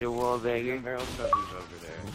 The wall Big barrel over there.